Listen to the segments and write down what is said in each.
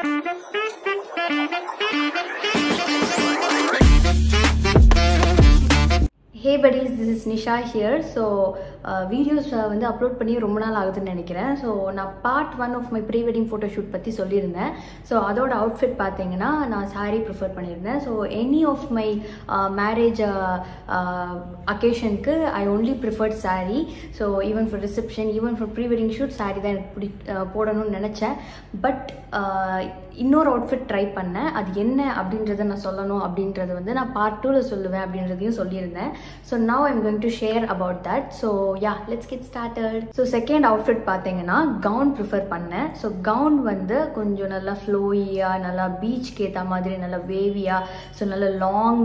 Hey buddies this is Nisha here so videos வந்து upload பண்ணி ரொம்ப நாள் ஆகுதுன்னு நினைக்கிறேன். ஸோ நான் part one of my pre wedding photo shoot பற்றி சொல்லியிருந்தேன். ஸோ அதோட அவுட்ஃபிட் பார்த்தீங்கன்னா நான் சாரீ ப்ரிஃபர் பண்ணியிருந்தேன். So any of my marriage அக்கேஷனுக்கு I only preferred sari so even for reception even for pre wedding shoot sari தான் எனக்கு பிடி போடணும்னு நினச்சேன். பட் இன்னொரு அவுட்ஃபிட் ட்ரை பண்ணேன். அது என்ன அப்படின்றத நான் சொல்லணும் அப்படின்றது வந்து நான் பார்ட் டூவில் சொல்லுவேன் அப்படின்றதையும் சொல்லியிருந்தேன். So now I'm going to share about that so yeah let's get started so second outfit பார்த்தீங்கன்னா கவுன் ப்ரிஃபர் பண்ணேன். ஸோ கவுன் வந்து கொஞ்சம் நல்லா ஃப்ளோயியாக நல்லா பீச்க்கு ஏற்ற மாதிரி நல்லா வேவியாக ஸோ நல்ல long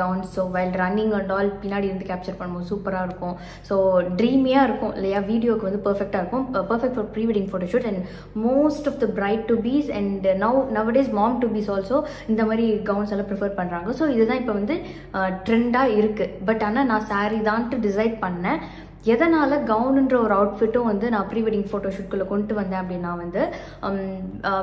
gown so while running and all பின்னாடி இருந்து கேப்சர் பண்ணும்போது சூப்பராக இருக்கும். ஸோ ட்ரீமியாக இருக்கும். இல்லையா? வீடியோக்கு வந்து பர்ஃபெக்டாக இருக்கும். Perfect for pre wedding photo shoot and most of the bride to bes and now nowadays mom to bes also இந்த மாதிரி கவுன்ஸ் எல்லாம் ப்ரிஃபர் பண்ணுறாங்க ஸோ இதுதான் இப்போ வந்து uh, ட்ரெண்டாக இருக்குது பட் ஆனால் நான் saree தான்ட்டு டிசைட் பண்ணேன். எதனால் கவுனுன்ற ஒரு அவுட்ஃபிட்டும் வந்து நான் ப்ரீ வெட்டிங் ஃபோட்டோஷூட்குள்ளே கொண்டு வந்தேன் அப்படின்னா வந்து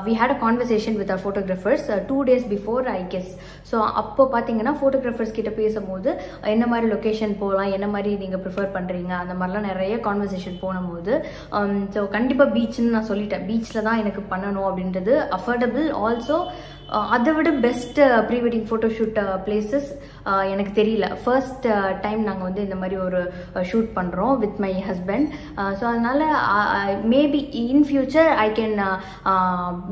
we had a conversation with our photographers two days before I guess so அப்போ பார்த்தீங்கன்னா ஃபோட்டோகிராஃபர்ஸ் கிட்ட பேசும்போது என்ன மாதிரி லொக்கேஷன் போகலாம் என்ன மாதிரி நீங்கள் ப்ரிஃபர் பண்ணுறீங்க அந்த மாதிரிலாம் நிறைய கான்வர்சேஷன் போனபோது um, ஸோ கண்டிப்பாக பீச்சுன்னு நான் சொல்லிட்டேன். பீச்சில் தான் எனக்கு பண்ணணும் அப்படின்றது அஃபோர்டபுள் ஆல்சோ அதை விட best pre wedding photoshoot places எனக்கு தெரியல. ஃபர்ஸ்ட் டைம் நாங்கள் வந்து இந்த மாதிரி ஒரு ஷூட் பண்ணுறோம் வித் மை ஹஸ்பண்ட் ஸோ அதனால் maybe in future I can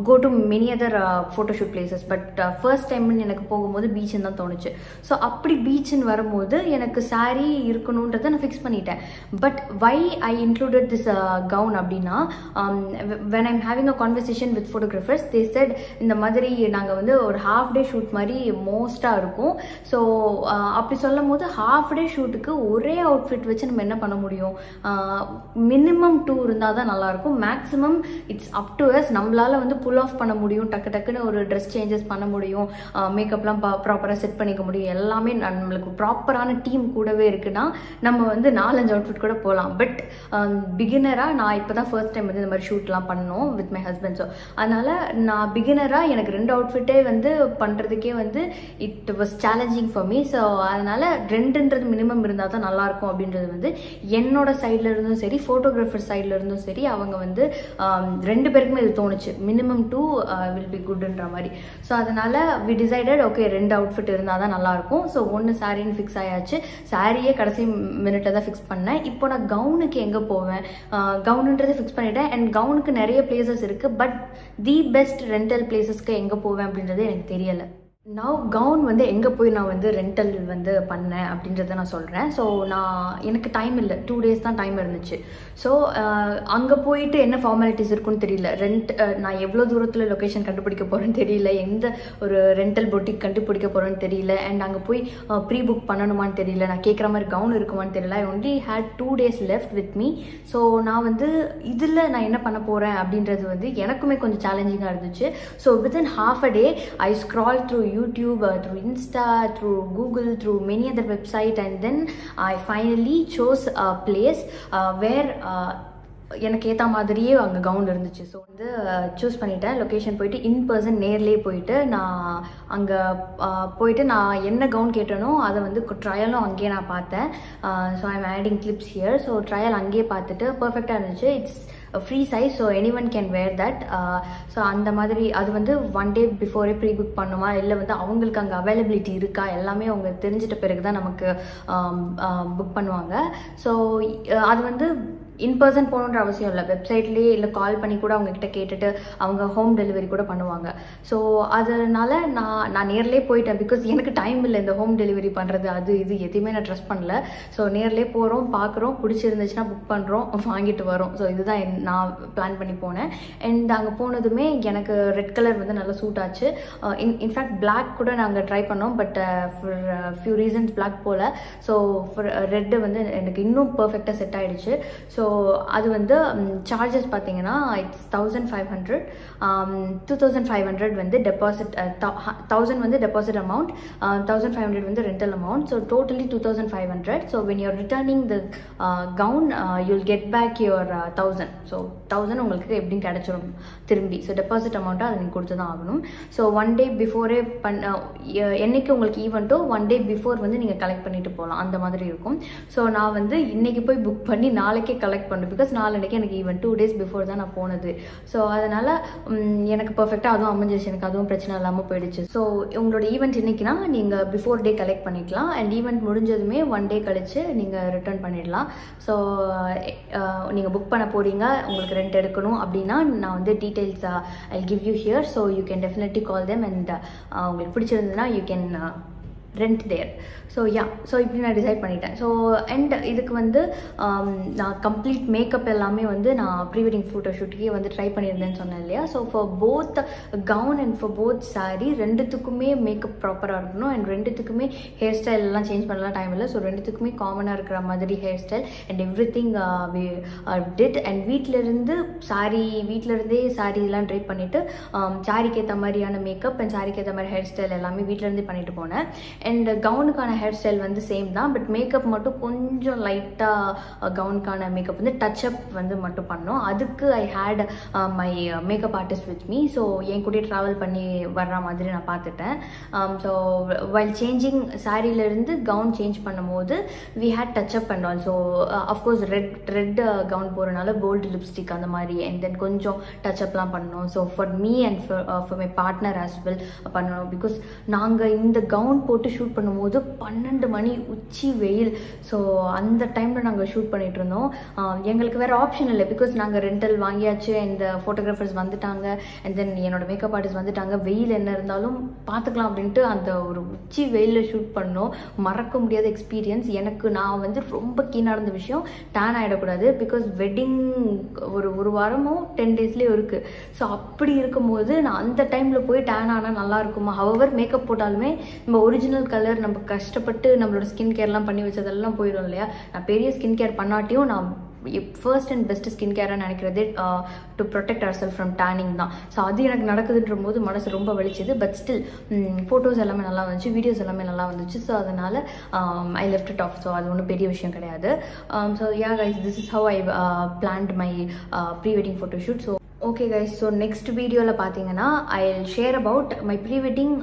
go to many other photo shoot places but first டைம்னு எனக்கு போகும்போது பீச்சுன்னு தான் தோணுச்சு. ஸோ அப்படி பீச்சுன்னு வரும்போது எனக்கு சாரீ இருக்கணுன்றதை நான் ஃபிக்ஸ் பண்ணிட்டேன். But why I included this gown அப்படின்னா when I'm having a conversation with photographers they said இந்த மாதிரி நாங்கள் வந்து ஒரு ஹாஃப் டே ஷூட் மாதிரி மோஸ்ட்டாக இருக்கும். ஸோ அப்படி சொல்லும் போது ஹாஃப் டே ஷூட்டுக்கு ஒரே அவுட்ஃபிட் வச்சு நம்ம என்ன பண்ண முடியும்? மினிமம் டூ இருந்தால் தான் நல்லாயிருக்கும் maximum it's up to us நம்மளால் வந்து புல் ஆஃப் பண்ண முடியும். டக்கு டக்குன்னு ஒரு ட்ரெஸ் சேஞ்சஸ் பண்ண முடியும். மேக்கப்லாம் ப்ராப்பராக செட் பண்ணிக்க முடியும். எல்லாமே நம்மளுக்கு ப்ராப்பரான டீம் கூடவே இருக்குன்னா நம்ம வந்து நாலஞ்சு அவுட்ஃபிட் கூட போகலாம் பட் பிகினராக நான் இப்போ தான் ஃபர்ஸ்ட் டைம் வந்து இந்த மாதிரி ஷூட்லாம் பண்ணோம் வித் மை ஹஸ்பண்ட் ஸோ அதனால் நான் பிகினராக எனக்கு ரெண்டு அவுட்ஃபிட்டே வந்து பண்ணுறதுக்கே வந்து it was challenging for me so அதனால் ரெண்டுன்றது மினிமம் இருந்தால் தான் நல்லாயிருக்கும் அப்படின்றது வந்து என்னோட சைடில் இருந்தும் சரி ஃபோட்டோகிராஃபர் சைடில் இருந்தும் சரி அவங்க வந்து ரெண்டு பேருக்குமே இது தோணுச்சு. மினிமம் டூ வில் பி குட்ன்ற மாதிரி. ஸோ அதனால் வி டிசைடட் ஓகே ரெண்டு அவுட்ஃபிட் இருந்தால் தான் நல்லாயிருக்கும். ஸோ ஒன்று சாரின்னு ஃபிக்ஸ் ஆயாச்சு. சாரியே கடைசி மினிட்டை தான் ஃபிக்ஸ் பண்ணேன். இப்போ நான் கவுனுக்கு எங்கே போவேன்? கவுனுன்றதை ஃபிக்ஸ் பண்ணிட்டேன். அண்ட் கவுனுக்கு நிறைய பிளேசஸ் இருக்குது பட் தி பெஸ்ட் ரெண்டல் பிளேசஸ்க்கு எங்கே போவேன் அப்படின்றது எனக்கு தெரியலை. நான் கவுன் வந்து எங்கே போய் நான் வந்து ரெண்டல் வந்து பண்ணேன் அப்படின்றத நான் சொல்கிறேன் ஸோ நான் எனக்கு டைம் இல்லை. டூ டேஸ் தான் டைம் இருந்துச்சு. ஸோ அங்கே போயிட்டு என்ன ஃபார்மாலிட்டிஸ் இருக்குன்னு தெரியல. ரெண்ட் நான் எவ்வளோ தூரத்தில் லொக்கேஷன் கண்டுபிடிக்க போகிறேன்னு தெரியல. எந்த ஒரு ரெண்டல் பொட்டிக் கண்டுபிடிக்க போகிறேன்னு தெரியல. அண்ட் அங்கே போய் ப்ரீ புக் பண்ணணுமான்னு தெரியல. நான் கேட்குற மாதிரி கவுன் இருக்குமான்னு தெரியல. I only had two days left with me so நான் வந்து இதில் நான் என்ன பண்ண போகிறேன் அப்படின்றது வந்து எனக்குமே கொஞ்சம் சேலஞ்சிங்காக இருந்துச்சு. So within half a day I scroll through you YouTube, uh, through Insta, through Google, through many other website, and then I finally chose a place uh, where. எனக்கு ஏற்ற மாதிரியே அங்கே கவுன் இருந்துச்சு. ஸோ வந்து சூஸ் பண்ணிட்டேன். Location போயிட்டு in person நேர்லேயே போயிட்டு நான் அங்கே போயிட்டு நான் என்ன கவுன் கேட்டேனோ அதை வந்து ட்ரையலும் அங்கேயே நான் பார்த்தேன். So I'm adding clips here so trial அங்கேயே பார்த்துட்டு பர்ஃபெக்டாக இருந்துச்சு. It's free size so any one can wear that so அந்த மாதிரி அது வந்து ஒன் டே பிஃபோரே ப்ரீ புக் பண்ணுமா? இல்லை வந்து அவங்களுக்கு அங்கே அவைலபிலிட்டி இருக்கா? எல்லாமே அவங்க தெரிஞ்சிட்ட பிறகு தான் நமக்கு புக் பண்ணுவாங்க. ஸோ அது வந்து இன் பர்சன் போகணுன்ற அவசியம் இல்லை. வெப்சைட்லேயே இல்லை கால் பண்ணி கூட அவங்கக்கிட்ட கேட்டுட்டு அவங்க ஹோம் டெலிவரி கூட பண்ணுவாங்க. ஸோ அதனால நான் நான் நேர்லேயே போயிட்டேன். பிகாஸ் எனக்கு டைம் இல்லை இந்த ஹோம் டெலிவரி பண்ணுறது அது இது எதுவுமே நான் ட்ரெஸ் பண்ணல. ஸோ நேர்லேயே போகிறோம் பார்க்குறோம் பிடிச்சிருந்துச்சுன்னா புக் பண்ணுறோம் வாங்கிட்டு வரோம். ஸோ இதுதான் என் நான் பிளான் பண்ணி போனேன். அண்ட் அங்கே போனதுமே எனக்கு ரெட் கலர் வந்து நல்லா சூட் ஆச்சு. இன் இன்ஃபேக்ட் பிளாக் கூட நாங்கள் ட்ரை பண்ணோம். But for few reasons black pole. So for red வந்து எனக்கு இன்னும் பர்ஃபெக்டாக செட் ஆகிடுச்சு ஸோ அது வந்து சார்ஜஸ் பார்த்தீங்கன்னா it's thousand five hundred two thousand five hundred வந்து டெபாசிட் தௌசண்ட் வந்து deposit amount thousand five hundred வந்து rental amount so totally two thousand five hundred so when you're returning the gown you'll get back your thousand so thousand உங்களுக்கு எப்படியும் கிடச்சிரும் திரும்பி. So deposit அமௌண்ட்டை அதை நீங்கள் கொடுத்து தான் ஆகணும் ஸோ ஒன் டே பிஃபோரே பண்ண என்னைக்கு உங்களுக்கு ஈவெண்ட்டோ ஒன் டே பிஃபோர் வந்து நீங்கள் கலெக்ட் பண்ணிட்டு போகலாம் அந்த மாதிரி இருக்கும். ஸோ நான் வந்து இன்னைக்கு போய் புக் பண்ணி நாளைக்கே கலெக்ட் பண்ணேன் பிகாஸ் நாளைக்கு எனக்கு ஈவெண்ட் டூ டேஸ் பிஃபோர் தான் நான் போனது. ஸோ அதனால் எனக்கு பர்ஃபெக்டாக அதுவும் அமைஞ்சிருச்சு. எனக்கு அதுவும் பிரச்சனை இல்லாமல் போயிடுச்சு. ஸோ உங்களோட ஈவெண்ட் இன்னைக்குனா நீங்கள் பிஃபோர் டே கலெக்ட் பண்ணிக்கலாம். அண்ட் ஈவெண்ட் முடிஞ்சதுமே ஒன் டே கழிச்சு நீங்கள் ரிட்டர்ன் பண்ணிடலாம். ஸோ நீங்கள் புக் பண்ண போறீங்க. உங்களுக்கு ரெண்ட் எடுக்கணும் அப்படின்னா நான் வந்து details I give you here so you can definitely call them and உங்களுக்கு பிடிச்சிருந்ததுன்னா you can rent there so yeah so இப்படி நான் டிசைட் பண்ணிட்டேன். ஸோ அண்ட் இதுக்கு வந்து um, நான் கம்ப்ளீட் மேக்கப் எல்லாமே வந்து நான் ப்ரீ வெட்டிங் ஃபோட்டோ ஷூட்டுக்கே வந்து ட்ரை பண்ணியிருந்தேன்னு சொன்னேன் இல்லையா? So for both gown and for both sari ரெண்டுத்துக்குமே மேக்கப் ப்ராப்பராக இருக்கணும். அண்ட் ரெண்டுத்துக்குமே ஹேர் ஸ்டைல் எல்லாம் சேஞ்ச் பண்ணலாம் டைம் இல்லை. ஸோ ரெண்டுத்துக்குமே காமனாக இருக்கிற மாதிரி hair style and everything did and வீட்டிலேருந்து சாரீ வீட்டிலேருந்தே சாரீ எல்லாம் ட்ரை பண்ணிவிட்டு சாரிக்கு um, ஏற்ற மாதிரியான மேக்கப் அண்ட் சாரிக்கு ஏற்ற மாதிரி ஹேர் ஸ்டைல் எல்லாமே வீட்டிலேருந்தே பண்ணிட்டு போனேன். அண்ட் கவுனுக்கான ஹேர் ஸ்டைல் வந்து சேம் தான். பட் மேக்கப் மட்டும் கொஞ்சம் லைட்டாக கவுனுக்கான மேக்கப் வந்து டச் அப் வந்து மட்டும் பண்ணோம். அதுக்கு I had my makeup artist with me so என் கூடயே ட்ராவல் பண்ணி வர்ற மாதிரி நான் பார்த்துட்டேன். ஸோ வைல் சேஞ்சிங் சாரியிலேருந்து கவுன் சேஞ்ச் பண்ணும்போது we had touch up and all so of course red red gown போகிறனால கோல்டு லிப்ஸ்டிக் அந்த மாதிரி அண்ட் தென் கொஞ்சம் டச் அப்லாம் பண்ணோம் so for me and for my partner as well பண்ணணும். Because நாங்கள் இந்த கவுன் போட்டு ஷூட் பண்ணும்போது பன்னெண்டு மணி உச்சி வெயில். ஸோ அந்த டைமில் நாங்கள் ஷூட் பண்ணிட்டு இருந்தோம். எங்களுக்கு வேறு ஆப்ஷன் இல்லை. பிகாஸ் நாங்கள் ரெண்டல் வாங்கியாச்சு இந்த ஃபோட்டோகிராஃபர்ஸ் வந்துட்டாங்க அண்ட் தென் என்னோட மேக்கப் ஆர்டிஸ்ட் வந்துட்டாங்க. வெயில் என்ன இருந்தாலும் பார்த்துக்கலாம் அப்படின்ட்டு அந்த ஒரு உச்சி வெயிலில் ஷூட் பண்ணோம். மறக்க முடியாத எக்ஸ்பீரியன்ஸ் எனக்கு நான் வந்து ரொம்ப கீனாக இருந்த விஷயம் டேன் ஆகிடக்கூடாது பிகாஸ் வெட்டிங் ஒரு ஒரு வாரமும் டென் டேஸ்லேயே இருக்குது ஸோ அப்படி இருக்கும்போது நான் அந்த டைமில் போய் டேன் ஆனால் நல்லா இருக்குமா? ஹவர் மேக்கப் போட்டாலுமே நம்ம ஒரிஜினல் கலர் நம்ம கஷ்டப்பட்டு நம்மளோட ஸ்கின் கேர்லாம் பண்ணி வச்சதெல்லாம் போயிடும் இல்லையா? நான் பெரிய ஸ்கின் கேர் பண்ணாட்டியும் நான் ஃபர்ஸ்ட் அண்ட் பெஸ்ட் ஸ்கின் கேராக நினைக்கிறது to protect our cell from tanning தான். ஸோ அது எனக்கு நடக்குதுன்ற போது மனசு ரொம்ப வலிச்சுது. பட் ஸ்டில் ஃபோட்டோஸ் எல்லாமே நல்லா வந்துச்சு. வீடியோஸ் எல்லாமே நல்லா வந்துச்சு. ஸோ அதனால் I left it off so அது ஒன்றும் பெரிய விஷயம் கிடையாது. So yeah guys this is how I planned my pre wedding photo shoot so okay guys so next வீடியோவில் பார்த்தீங்கன்னா I share about my pre wedding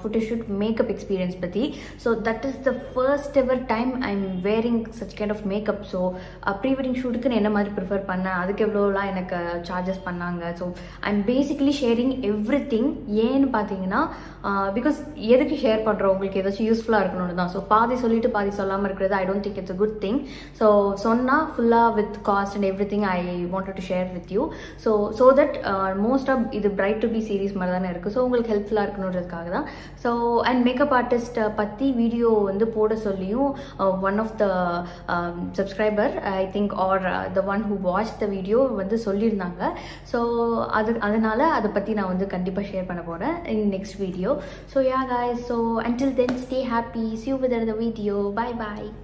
photoshoot makeup experience பற்றி so that is the first ever time I am wearing such kind of makeup so pre wedding ஷூட்டுக்கு நான் என்ன மாதிரி prefer பண்ணேன்? அதுக்கு எவ்வளோலாம் எனக்கு சார்ஜஸ் பண்ணாங்க? So I am basically sharing everything ஏன்னு பார்த்தீங்கன்னா பிகாஸ் uh, எதுக்கு ஷேர் பண்ணுறோம் உங்களுக்கு ஏதாச்சும் யூஸ்ஃபுல்லாக இருக்கணும்னு தான். ஸோ பாதி சொல்லிட்டு பாதி சொல்லாமல் இருக்கிறது I don't think it's a good thing so சொன்னால் ஃபுல்லாக with cost and everything I wanted to share with you so so that most of இது பிரைட் டு பி சீரீஸ் மாதிரி தானே இருக்குது ஸோ உங்களுக்கு ஹெல்ப்ஃபுல்லாக இருக்கணுன்றதுக்காக தான். ஸோ அண்ட் மேக்கப் ஆர்டிஸ்ட்டை பற்றி வீடியோ வந்து போட சொல்லியும் one of the subscriber I think are the one who watch the video வந்து சொல்லியிருந்தாங்க. ஸோ அது அதனால் அதை பற்றி நான் வந்து கண்டிப்பாக ஷேர் பண்ண போகிறேன் in next video so yeah guys so until then stay happy see you with the video bye bye